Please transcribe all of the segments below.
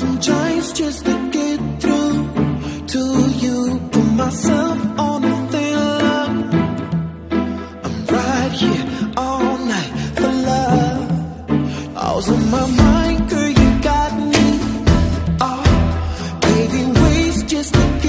sometimes just to get through to you. Put myself on a thin line. I'm right here all night for love. I was on my mind, girl, you got me. Oh, baby, waste just to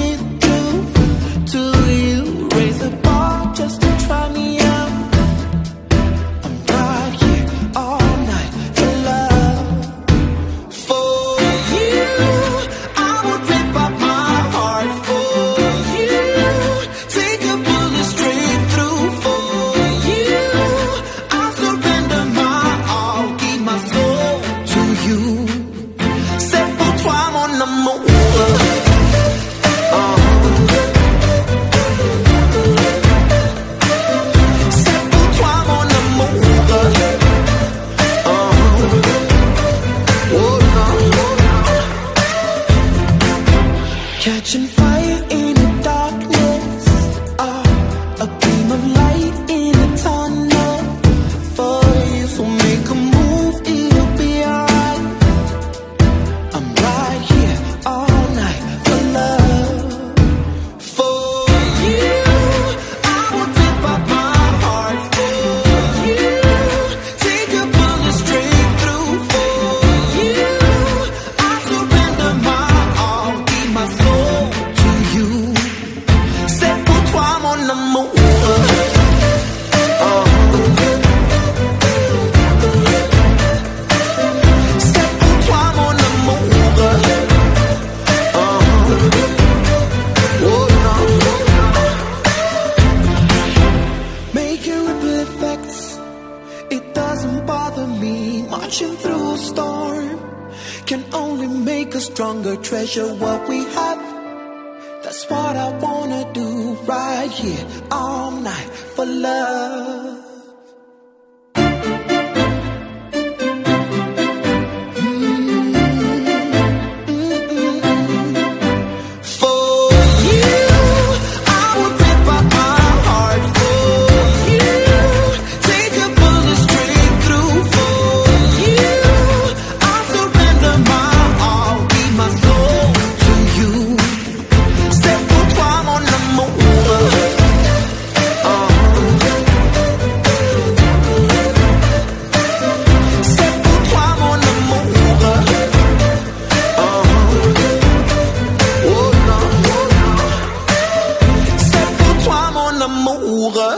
making ripple effects. It doesn't bother me. Marching through a storm can only make us stronger. Treasure what we have. That's what I wanna do right here all night for love. namorra